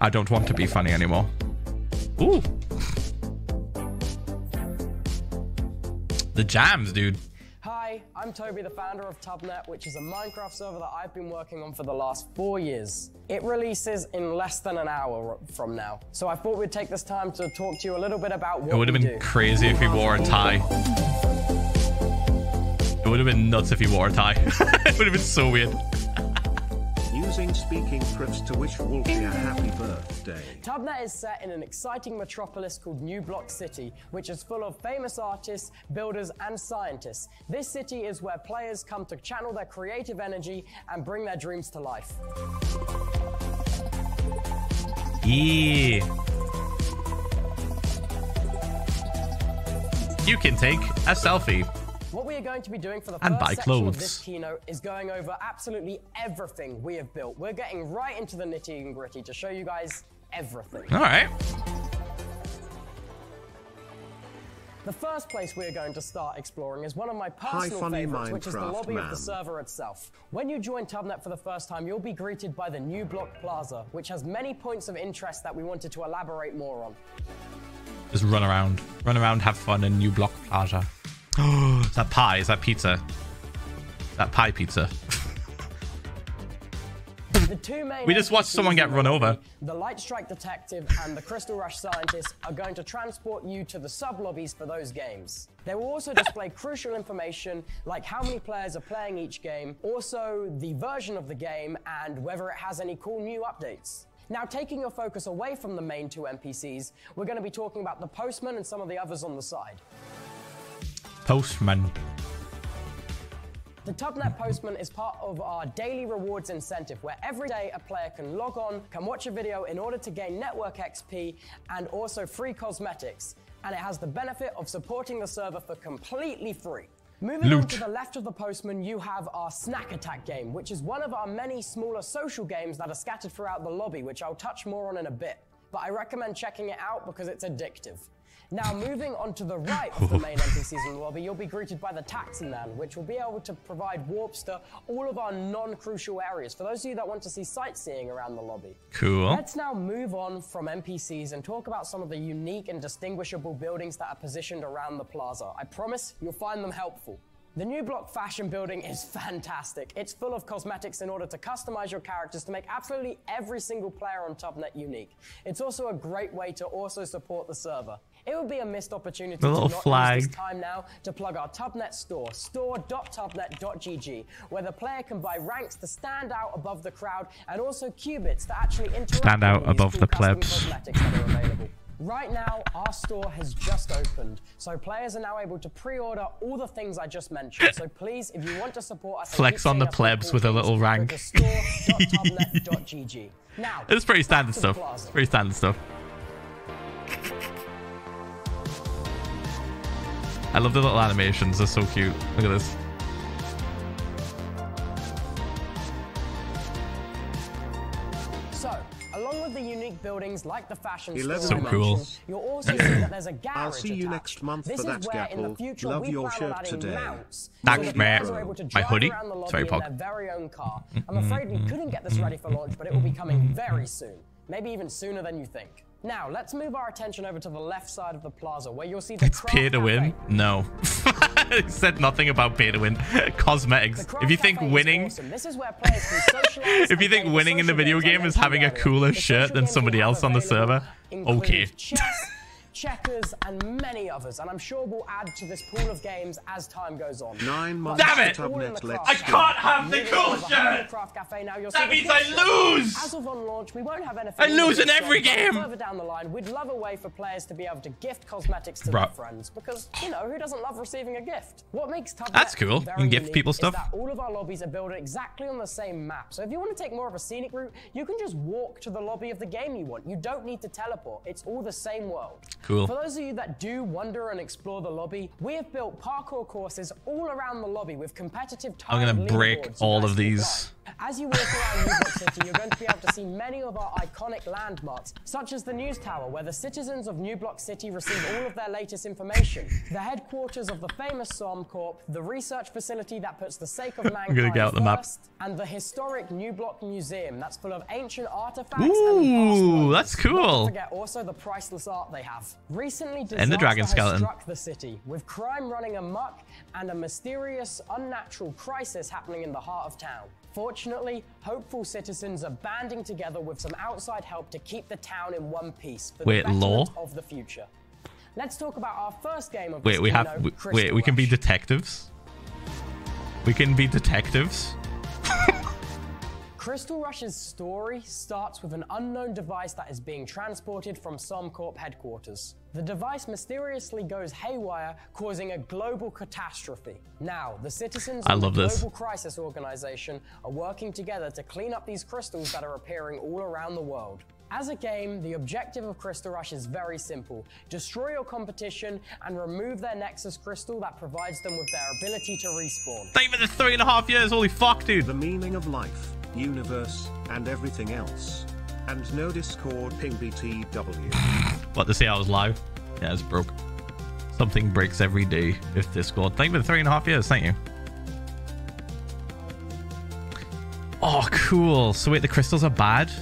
I don't want to be funny anymore. Ooh. The jams, dude. Hi, I'm Toby, the founder of Tubnet, which is a Minecraft server that I've been working on for the last four years. It releases in less than an hour from now. So I thought we'd take this time to talk to you a little bit about what It would have been do. crazy if he wore a tie. It would have been nuts if he wore a tie. it would have been so weird. Using speaking prefs to wish Wolfie a happy birthday. Tubnet is set in an exciting metropolis called New Block City, which is full of famous artists, builders, and scientists. This city is where players come to channel their creative energy and bring their dreams to life. Yeah. You can take a selfie. What we are going to be doing for the And first buy section of clothes. this keynote is going over absolutely everything we have built. We're getting right into the nitty and gritty to show you guys everything. All right. The first place we are going to start exploring is one of my personal funny favorites, which is the Minecraft lobby of the server itself. When you join Tubnet for the first time, you'll be greeted by the New Block Plaza, which has many points of interest that we wanted to elaborate more on. Just run around. Run around, have fun in New Block Plaza. Is that pie? Is that pizza? Is that pie pizza? The two main We just watched someone get run over. The Light Strike Detective and the Crystal Rush Scientist are going to transport you to the sub lobbies for those games. They will also display crucial information like how many players are playing each game, also the version of the game, and whether it has any cool new updates. Now, taking your focus away from the main two NPCs, we're going to be talking about the Postman and some of the others on the side. Postman. The Tubnet Postman is part of our daily rewards incentive, where every day a player can log on, can watch a video in order to gain network XP and also free cosmetics. And it has the benefit of supporting the server for completely free. Moving on to the left of the postman, you have our Snack Attack game, which is one of our many smaller social games that are scattered throughout the lobby, which I'll touch more on in a bit. But I recommend checking it out because it's addictive. Now, moving on to the right of the main NPCs in the lobby, you'll be greeted by the Taxi Man, which will be able to provide warps to all of our non-crucial areas for those of you that want to see sightseeing around the lobby. Cool. Let's now move on from NPCs and talk about some of the unique and distinguishable buildings that are positioned around the plaza. I promise you'll find them helpful. The new block fashion building is fantastic. It's full of cosmetics in order to customize your characters to make absolutely every single player on Tubnet unique. It's also a great way to also support the server. It would be a missed opportunity The to little not use flag. this time now to plug our Tubnet store, store.tubnet.gg, where the player can buy ranks to stand out above the crowd and also qubits to actually interact Stand out above the plebs. cosmetics that are available. Right now, our store has just opened, so players are now able to pre-order all the things I just mentioned. So please, if you want to support us, Flex on the seeing us make plebs with a little rank. to store.tubnet.gg. Now, It's pretty standard stuff. plaza. Pretty standard stuff. I love the little animations. They're so cute. Look at this. So, along with the unique buildings like the fashion store I So cool. mentioned, you'll also see that there's a garage I'll see you attached. next month this for that where in the scalpel. future Love your shirt adding today. mounts. Thanks, so mate. players are able to My hoodie? around the It's very in pog. very own car. Mm-hmm. I'm afraid we couldn't get this ready for launch, but it will be coming very soon. Maybe even sooner than you think. Now, let's move our attention over to the left side of the plaza where you'll see the It's pay to win. No. it said nothing about pay to win. Cosmetics. If you think winning, awesome. This is where players can socialize if you think winning in the video game is having a cooler shirt than somebody else on the server, okay. Chess, checkers, and many others, and I'm sure we'll add to this pool of games as time goes on. Nine months Damn it! all in Tubnet the Let's I can't have the Moving cool on to the Humble shirt! Craft Cafe now, you'll That means I lose! As of on launch, we won't have anything. I in lose in every shop, game. Further down the line, we'd love a way for players to be able to gift cosmetics to Bruh. their friends because you know who doesn't love receiving a gift. What makes Tubnet That's cool. You can gift unique people is stuff. that all of our lobbies are built exactly on the same map. So if you want to take more of a scenic route, you can just walk to the lobby of the game you want. You don't need to teleport. It's all the same world. Cool. For those of you that do wander and explore the lobby, we have built parkour courses all around the lobby with competitive I'm gonna break all of these. As you walk around New Block City, you're going to be able to see many of our iconic landmarks, such as the News Tower, where the citizens of New Block City receive all of their latest information, the headquarters of the famous SOM Corp, the research facility that puts the sake of mankind gonna get out the map. first, and the historic New Block Museum that's full of ancient artifacts and Ooh, that's Not cool. forget also the priceless art they have. Recently, And the dragon skeleton. struck the city, with crime running amok and a mysterious, unnatural crisis happening in the heart of town. Fortunately, hopeful citizens are banding together with some outside help to keep the town in one piece for Wait, the law? of the future. Let's talk about our first game of Wait, we have. Kino, w- Crystal Wait, we can be detectives. We can be detectives. Crystal Rush's story starts with an unknown device that is being transported from SomCorp headquarters. The device mysteriously goes haywire, causing a global catastrophe. Now, the citizens I of love the this. Global Crisis Organization are working together to clean up these crystals that are appearing all around the world. As a game, the objective of Crystal Rush is very simple. Destroy your competition and remove their Nexus crystal that provides them with their ability to respawn. Not even the three and a half years. Holy fuck, dude. The meaning of life, universe, and everything else. And no Discord ping BTW. What to say I was live? Yeah, it's broke. Something breaks every day with Discord. Thank you for the three and a half years. Thank you. Oh, cool. So wait, the crystals are bad?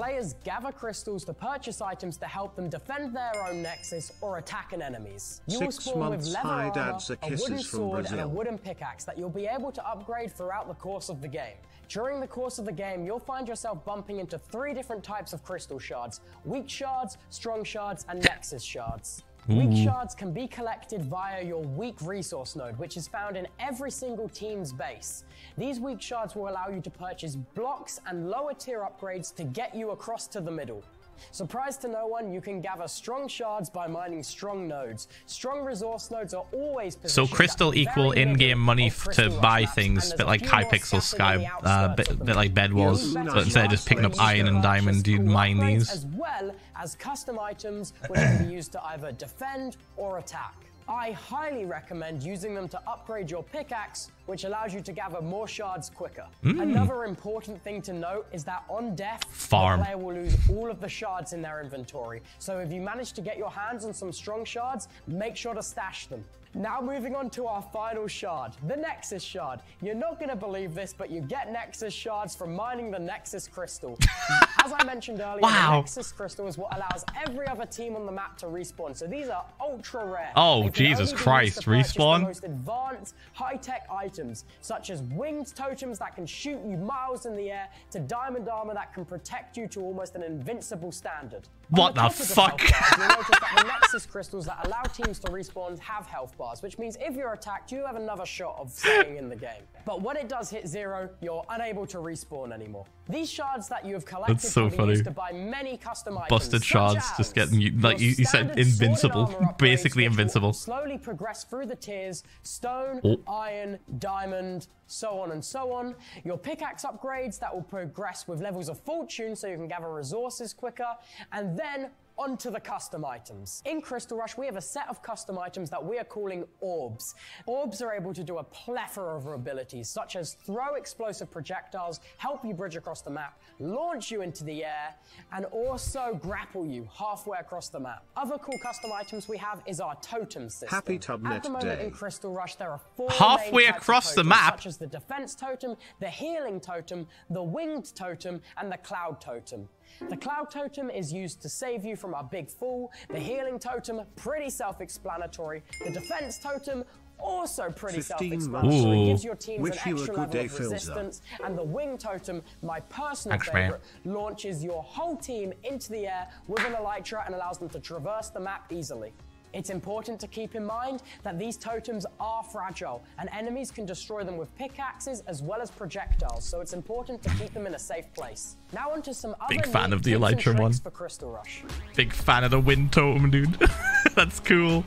Players gather crystals to purchase items to help them defend their own nexus or attack an enemy's. You will spawn with leather armor, a wooden sword, and a wooden pickaxe that you'll be able to upgrade throughout the course of the game. During the course of the game, you'll find yourself bumping into three different types of crystal shards weak shards, strong shards, and nexus shards. Weak shards can be collected via your weak resource node, which is found in every single team's base. These weak shards will allow you to purchase blocks and lower tier upgrades to get you across to the middle. Surprise to no one, you can gather strong shards by mining strong nodes. Strong resource nodes are always So crystal equal in-game money to buy maps, things, bit like Hypixel scattered on the Sky, uh, bit, bit like Bed Wars. So instead of just picking up iron and diamond, you'd mine these. As well as custom items which can be used to either defend or attack. I highly recommend using them to upgrade your pickaxe, which allows you to gather more shards quicker. Hmm. Another important thing to note is that on death, Farm. the player will lose all of the shards in their inventory. So if you manage to get your hands on some strong shards, make sure to stash them. Now moving on to our final shard, the Nexus shard. You're not going to believe this, but you get Nexus shards from mining the Nexus crystal. As I mentioned earlier, Wow. the Nexus crystal is what allows every other team on the map to respawn. So these are ultra rare. Oh, Jesus only be used Christ, purchase the respawn? most advanced, high-tech items, such as winged totems that can shoot you miles in the air, to diamond armor that can protect you to almost an invincible standard. What the of fuck? bars, notice that the Nexus crystals that allow teams to respawn have health bars, which means if you're attacked, you have another shot of staying in the game. But when it does hit zero, you're unable to respawn anymore. These shards that you have collected That's so funny. used to buy many custom. Busted shards, just getting you- like you- you said standard sword and invincible, basically invincible. Slowly progress through the tiers: stone, Oh. iron, diamond, so on and so on. Your pickaxe upgrades that will progress with levels of fortune, so you can gather resources quicker, and then onto the custom items. In Crystal Rush, we have a set of custom items that we are calling orbs. Orbs are able to do a plethora of abilities, such as throw explosive projectiles, help you bridge across the map, launch you into the air, and also grapple you halfway across the map. Other cool custom items we have is our totem system. Happy At the moment Day. in Crystal Rush, there are four Halfway main types of across the totems, map? such as the defense totem, the healing totem, the winged totem, and the cloud totem. The cloud totem is used to save you from a big fall. The healing totem, pretty self-explanatory. The defense totem, also pretty self-explanatory. months. Gives your teams Wish an extra good level day, of Philza. resistance. And the wing totem, my personal Thanks, man. favorite, launches your whole team into the air with an elytra and allows them to traverse the map easily. It's important to keep in mind that these totems are fragile and enemies can destroy them with pickaxes as well as projectiles, so it's important to keep them in a safe place. Now onto some other Big fan of the elytra one. for Crystal Rush. Big fan of the wind totem, dude. That's cool.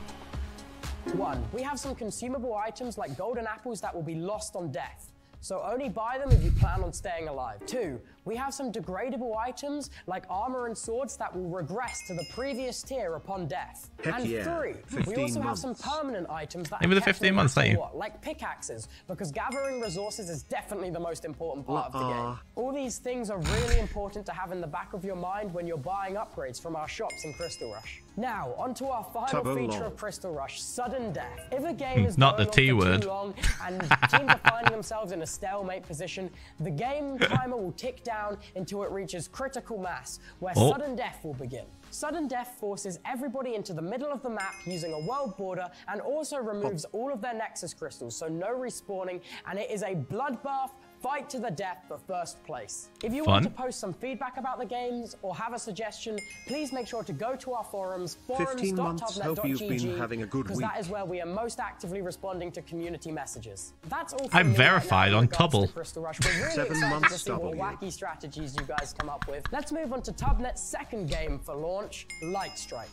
One, we have some consumable items like golden apples that will be lost on death. So only buy them if you plan on staying alive. Two, we have some degradable items like armor and swords that will regress to the previous tier upon death. Heck and yeah, three, we 15 also have some permanent items that Maybe are the 15 months, don't you? what, like pickaxes, because gathering resources is definitely the most important part of the game. All these things are really important to have in the back of your mind when you're buying upgrades from our shops in Crystal Rush. Now, onto our final Tubbo feature lol. of Crystal Rush, sudden death. If a game hmm, is Not going the on T for word. too long and teams are finding themselves in a stalemate position, the game timer will tick down down until it reaches critical mass, where Oh. sudden death will begin. Sudden death forces everybody into the middle of the map using a world border and also removes oh. all of their Nexus crystals, so no respawning, and it is a bloodbath fight to the death for first place. If you want to post some feedback about the games or have a suggestion, please make sure to go to our forums, 15 months. Hope forums.tubnet.gg, having a good because week. that is where we are most actively responding to community messages. That's all. I'm me right verified on Tubble. Crystal Rush. We're really Seven excited to months see what W. wacky strategies you guys come up with. Let's move on to Tubnet's second game for launch, Light Strike.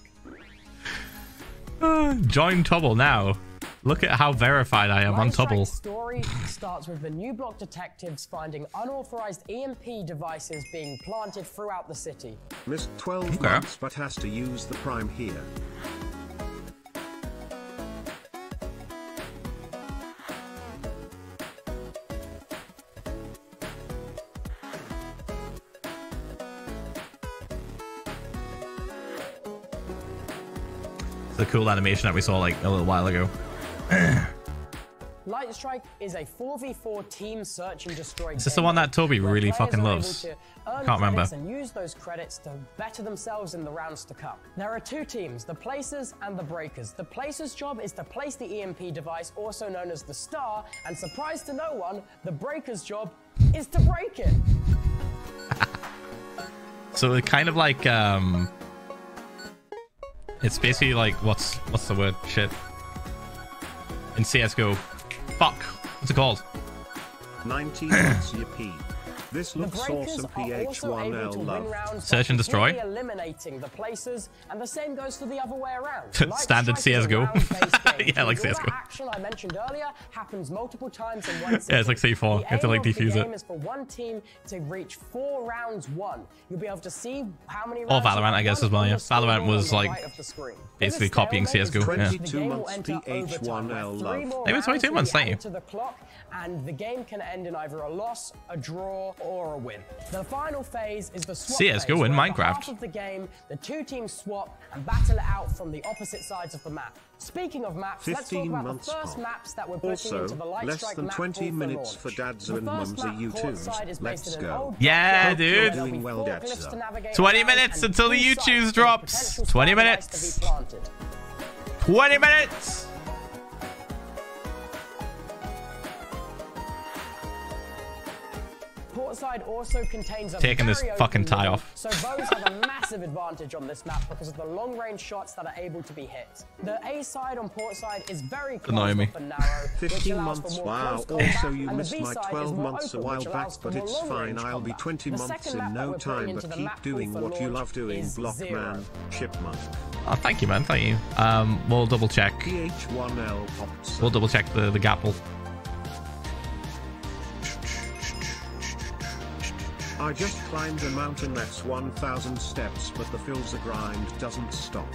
Uh, join Tubble now. Look at how verified I am on Light Strike's Tubble. story starts with the new block detectives finding unauthorized EMP devices being planted throughout the city. Missed 12 Okay. months but has to use the prime here. It's the cool animation that we saw like a little while ago. Light Strike is a 4v4 team search and destroy. Is this the one that Toby really fucking loves? Can't remember. And use those credits to better themselves in the rounds to come. There are two teams, the Placers and the Breakers. The Placers' job is to place the EMP device, also known as the Star, and surprise to no one, the Breakers' job is to break it. So it kind of like um it's basically like what's what's the word? Shit. In CS:GO. Fuck. What's it called? 19 months yippee. This looks awesome are also able PH1L love. rounds Search and destroy? eliminating the Placers, and the same goes for the other way around. Standard Light Strike is a CS:GO. Yeah, like CS:GO. Action I mentioned earlier happens multiple times in one Yeah, it's like sitting. C4. The You have to, like, defuse it. game is for one team to reach four rounds won. You'll be able to see how many Or rounds Valorant, I guess, as well, yeah. the Valorant was, like, right of the screen. basically copying CS:GO, reached, yeah. the 22 game will months enter overtime, PH1L love. more Maybe 22 months, thank you. to the clock, and the game can end in either a loss, a draw, or a win. The final phase is the swap CS:GO phase, in where Minecraft. half of the game, the two teams swap and battle it out from the opposite sides of the map. Speaking of maps, let's talk 15 about the months first pop. maps that we're putting Also, into the Light less Strike than map 20 minutes launch. for dads and first mums map, and U2s. Courtside, is based Let's go. Yeah, dude. there'll Doing well, four Dad, glyphs sir. to navigate 20 minutes until the two you sites choose with drops. 20 minutes. device to 20 minutes. Portside also contains a Taking this fucking tie off. So bows have a massive advantage on this map because of the long range shots that are able to be hit. The A side on Portside is very close Annoying me. and narrow, 15 months. Wow. Also, you missed my 12 more months a while back, but it's fine. I'll be 20 The months in no time, but keep doing what you love doing, is zero. Blockman, Chipmunk. Oh, thank you, man. Thank you. Um, we'll double check. We'll double check the the gapple. I just climbed a mountain that's 1,000 steps, but the Philza grind doesn't stop.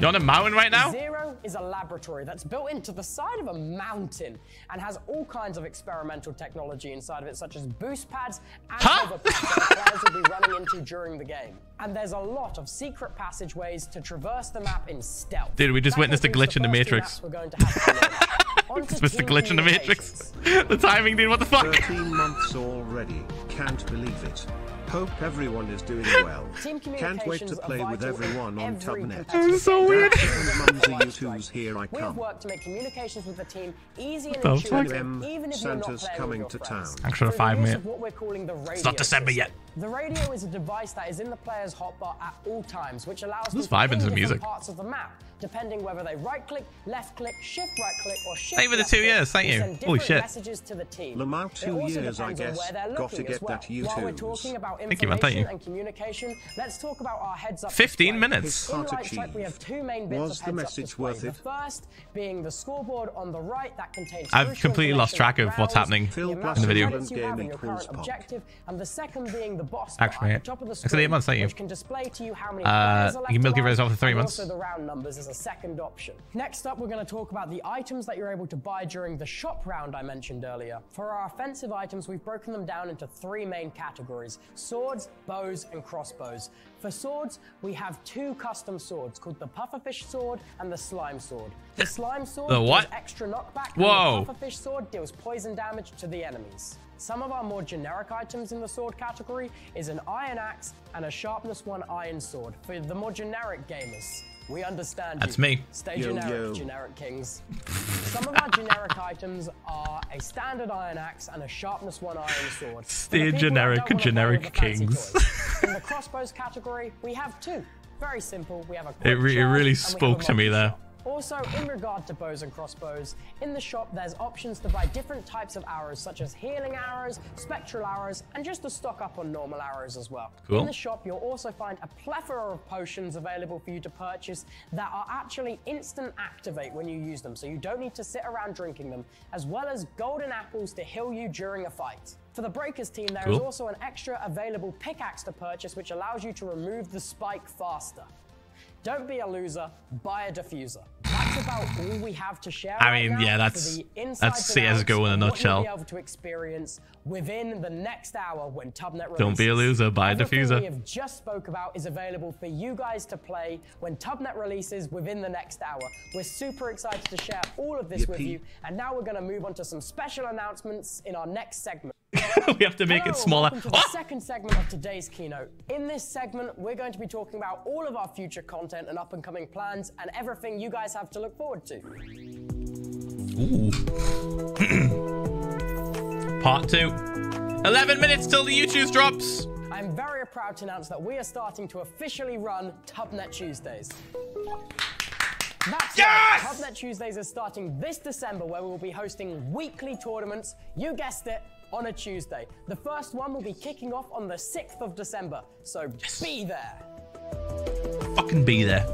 You're on a mountain right now? Zero is a laboratory that's built into the side of a mountain and has all kinds of experimental technology inside of it, such as boost pads and Huh? hover pads that players will be running into during the game. And there's a lot of secret passageways to traverse the map in stealth. Dude, we just That witnessed a glitch in the first two Matrix. maps we're to have for launch. On to It's Mr. team Glitch in the Matrix. the timing, dude. What the fuck? 13 months already. Can't believe it. Hope everyone is doing well. Team Can't wait to play with everyone on every Tubnet. competitive so weird. Dads and mumsy Light U2s, Strike. here I We have worked to make communications with the team easy and intuitive, even if you're not Santa's playing coming with your to friends. town. Extra Through the five use minute. of what we're calling the radio It's not December yet. The radio is a device that is in the player's hotbar at all times, which allows them to vibing the different music. parts of the map, depending whether they right-click, left-click, shift-right-click, or shift Thank you for the two years, thank you. send Holy shit. messages to the team. Lamau, two years, I guess. Got to get well. that While we're talking about Thank you, man, thank you. and communication, let's talk about our heads-up 15 display. minutes. In Heart Light Strike, we have achieved. two main bits Was of the heads-up message display. worth The it? first being the scoreboard on the right that contains I've completely lost track of what's happening Phil the amount Blass of in the video. credits you have Gaming and your current Pools Pod. objective, and the second being the boss Actually, bar yeah. at the top of the Actually, screen, months, thank you. which can display to you how many Uh, players are you left can milk your off for three and months. Also the round numbers as a second option. Next up, we're going to talk about the items that you're able to buy during the shop round I mentioned earlier. For our offensive items, we've broken them down into three main categories: swords, bows, and crossbows. For swords, we have two custom swords called the pufferfish sword and the slime sword. The slime sword The deals what? extra knockback, Whoa. and the pufferfish sword deals poison damage to the enemies. Some of our more generic items in the sword category is an iron axe and a sharpness 1 iron sword for the more generic gamers. We understand That's you. me. Stay Yo, generic, yo. generic kings. Some of our generic items are a standard iron axe and a sharpness 1 iron sword. For Stay the people that generic, don't wanna play generic with the kings. In the crossbows category, we have two. Very simple. We have a It re- it really and we have spoke to me there. Also, in regard to bows and crossbows, in the shop there's options to buy different types of arrows, such as healing arrows, spectral arrows, and just to stock up on normal arrows as well. Cool. In the shop, you'll also find a plethora of potions available for you to purchase that are actually instant activate when you use them, so you don't need to sit around drinking them, as well as golden apples to heal you during a fight. For the Breakers team, there is Cool. also an extra available pickaxe to purchase, which allows you to remove the spike faster. Don't be a loser, buy a diffuser. That's about all we have to share. I mean, now yeah, that's- the that's insights and CS:GO in a nutshell. You'll be able to experience within the next hour when Tubnet releases. Don't be a loser, buy a Everything diffuser. we have just spoke about is available for you guys to play when Tubnet releases within the next hour. We're super excited to share all of this with you, and now we're going to move on to some special announcements in our next segment. we have to make Hello, it smaller. Welcome to the Oh! second segment of today's keynote. In this segment, we're going to be talking about all of our future content and up and coming plans and everything you guys have to look forward to. Ooh. Part two. 11 minutes till the YouTube drops. I'm very proud to announce that we are starting to officially run Tubnet Tuesdays. That's Yes! right. Tubnet Tuesdays is starting this December, where we will be hosting weekly tournaments. You guessed it, on a Tuesday. The first one will be kicking off on the 6th of December, so be there. Fucking be there.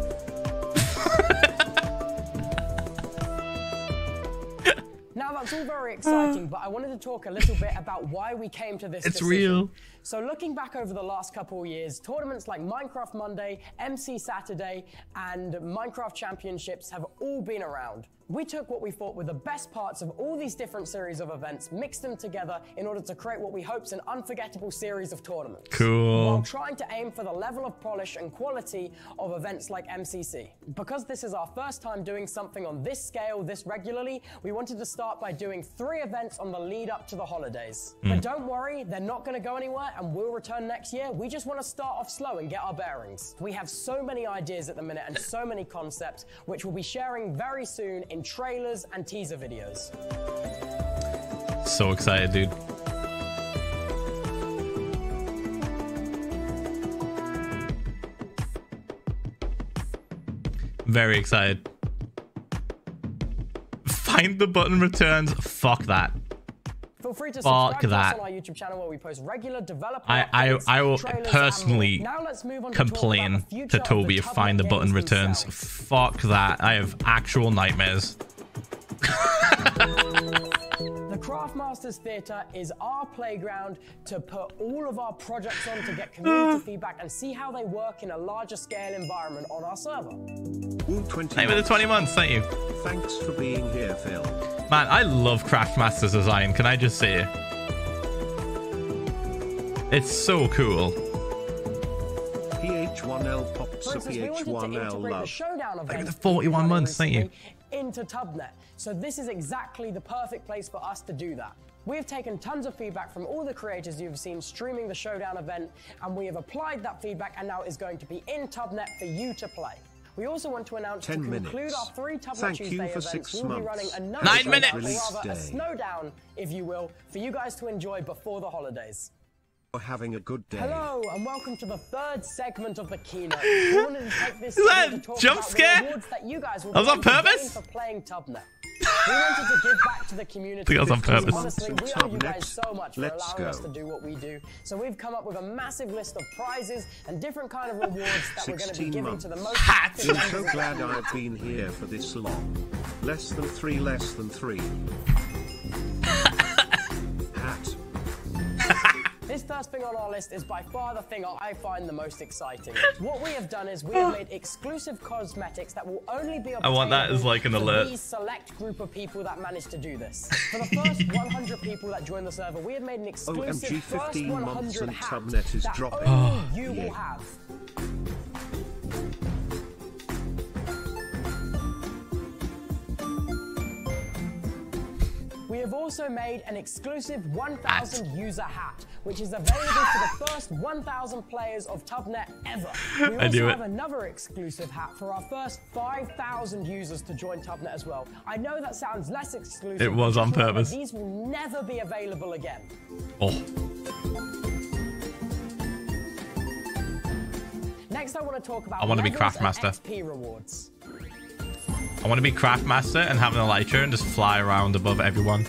Now that's all very exciting, but I wanted to talk a little bit about why we came to this. It's decision. real. So looking back over the last couple of years, tournaments like Minecraft Monday, MC Saturday, and Minecraft Championships have all been around. We took what we thought were the best parts of all these different series of events, mixed them together in order to create what we hope is an unforgettable series of tournaments. Cool. While trying to aim for the level of polish and quality of events like MCC. Because this is our first time doing something on this scale this regularly, we wanted to start by doing three events on the lead up to the holidays. Hmm. But don't worry, they're not going to go anywhere and we'll return next year. We just want to start off slow and get our bearings. We have so many ideas at the minute and so many concepts, which we'll be sharing very soon in trailers and teaser videos. So excited, dude. Very excited. Find the button returns. Fuck that. Feel free to Fuck subscribe to us that. on our YouTube channel where we post regular developer I- I- I will trailers, and more. personally Now let's move on to Complain to Toby if find the button returns. Fuck that. I have actual nightmares. The Craftmasters Theatre is our playground to put all of our projects on to get community mm. feedback and see how they work in a larger scale environment on our server. Ooh, 20 Hey, with the 20 months, thank you. Thanks for being here, Phil. Man, I love Craftmaster's design. Can I just say? It's so cool. PH1L pops For a instance, we wanted to PH1L integrate the love. showdown event. the we've 41 months, thank you. Recently Into Tubnet. So this is exactly the perfect place for us to do that. We have taken tons of feedback from all the creators you've seen streaming the showdown event, and we have applied that feedback, and now it's going to be in Tubnet for you to play. We also want to announce to 10 conclude minutes. our three Tubnet Thank you Tuesday for events, six we'll be running another Nine showdown, minutes. or Release rather a snowdown, if you will, for you guys to enjoy before the holidays. Having a good day. Hello and welcome to the third segment of the keynote. We wanted to take this Is that to jump scare? that you guys will That was on able to gain purpose? for playing Tubnet. We wanted to give back to the community. think that was on purpose. Honestly, we owe you guys so much for Let's allowing us to do what we do. So we've come up with a massive list of prizes and different kind of rewards that we're going to be giving months. to the most. I'm so glad I've been here for this long. Less than three, less than three. First thing on our list is by far the thing I find the most exciting. What we have done is we have made exclusive cosmetics that will only be I want that as like an for alert. these select group of people that managed to do this. For the first 100 people that join the server, we have made an oh, exclusive OMG, first 15 months 100 and hat Tubnet is that dropping. only you Yeah. will have. Also made an exclusive 1000 user hat, which is available for the first 1000 players of Tubnet ever. We I also it. have another exclusive hat for our first 5000 users to join Tubnet as well. I know that sounds less exclusive. It was on purpose. These will never be available again. Oh, Next, I want to talk about I wanna be Craftmaster. XP rewards. I want to be Craftmaster and have an elytra and just fly around above everyone.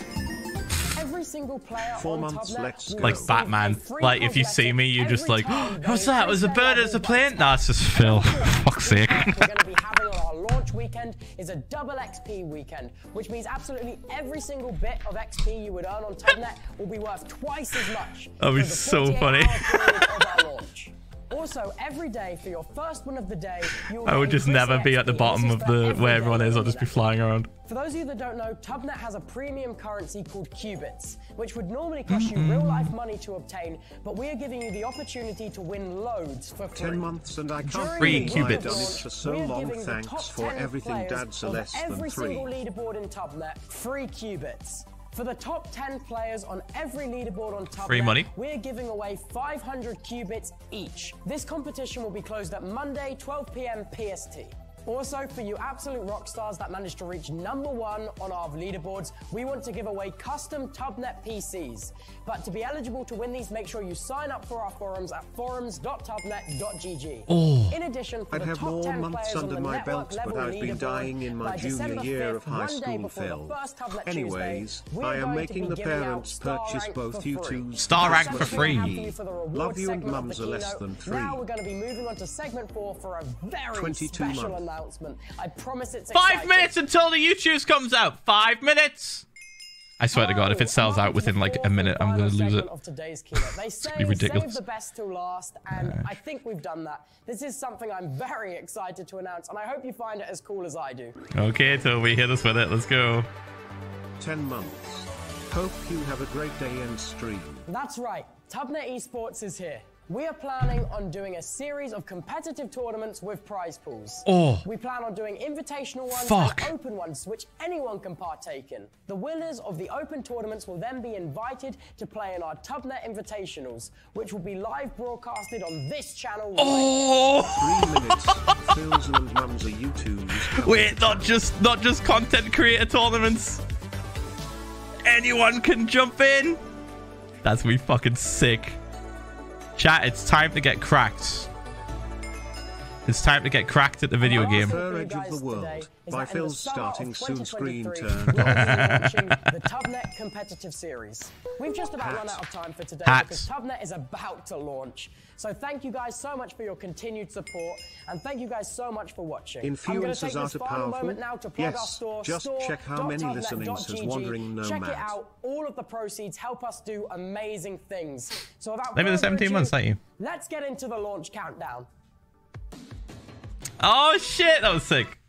Every single player Four on months, Tubnet let's go. Like Batman. Like if you see me, you're just like, what's that? Was a increase their bird as a level by plane? Nah, it's just Phil. Fuck's sake. we're going to be having on our launch weekend is a double XP weekend, which means absolutely every single bit of XP you would earn on Tubnet will be worth twice as much. That'd be so funny. hour period of our launch. Also, every day for your first win of the day, you will I would just increasing never be at the bottom of the every where everyone is. I'll just be flying around. For those of you that don't know, Tubnet has a premium currency called qubits, which would normally cost you mm-hmm. real life money to obtain, but we are giving you the opportunity to win loads for free. 10 months and I can't During Free believe the I've qubits. done it for so long. giving Thanks top for everything, players Dad's of less than every single leaderboard in Tubnet, free qubits. For the top 10 players on every leaderboard on Tubnet, Free money. we're giving away 500 qubits each. This competition will be closed at Monday, 12 p.m. PST. Also, for you absolute rock stars that managed to reach number one on our leaderboards, we want to give away custom Tubnet PCs. But to be eligible to win these, make sure you sign up for our forums at forums.tubnet.gg. Oh. In addition, for I'd the have top more 10 months under my belt, but I've been dying in my junior December year of high school, before Phil. the first Tubnet Anyways, Tuesday, I am making the parents purchase both for you two. Star rank for what we have free. for you for Love you and mums are less than three. Now we're going to be moving on to segment four for a very 22 special months. Announcement. I promise it's Five minutes until the YouTube comes out. Five minutes. I swear to God, if it sells out within like a minute, I'm gonna lose it. Of today's keynote. They say be ridiculous. save the best till last, and I think we've done that. This is something I'm very excited to announce, and I hope you find it as cool as I do. Okay, Toby, hit us with it. Let's go. 10 months. Hope you have a great day and stream. That's right, Tubnet Esports is here. We are planning on doing a series of competitive tournaments with prize pools. Oh. We plan on doing invitational ones Fuck. and open ones, which anyone can partake in. The winners of the open tournaments will then be invited to play in our Tubnet Invitationals, which will be live broadcasted on this channel. Oh, Three minutes. Phil's and mums are you twos. wait, not just not just content creator tournaments. Anyone can jump in. That's me fucking sick. Chat, it's time to get cracked. It's time to get cracked at the video game. last Third Edge of the World by that the Phil's starting soon screen 2023, turn. we'll be launching the Tubnet Competitive Series. We've just about run out of time for today Hats. because Tubnet is about to launch. So thank you guys so much for your continued support and thank you guys so much for watching. I'm going to take Influencers are this too final powerful? moment now to plug our Yes, store. just check how many listening says store.tubnet.gg. Wandering Check it out. All of the proceeds help us do amazing things. So without Maybe the 17 months, thank you. Let's get into the launch countdown. Oh shit, that was sick.